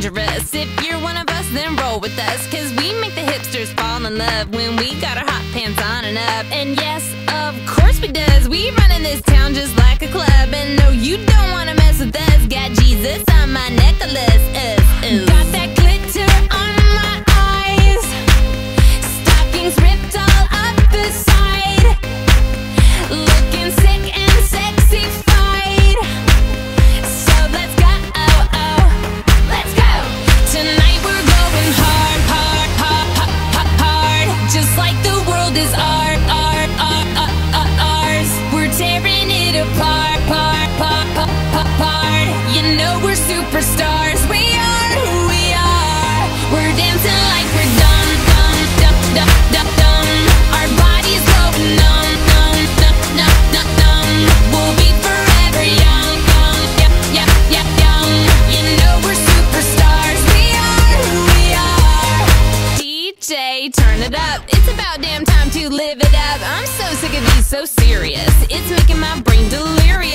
dangerous. If you're one of us, then roll with us. Cause we make the hipsters fall in love when we got our hot pants on and up. And yes, of course we does. We run in this town just like a club. And no, you don't wanna mess with us. Got Jesus on my necklace. Uh, uh. Turn it up. It's about damn time to live it up. I'm so sick of these so serious. It's making my brain delirious.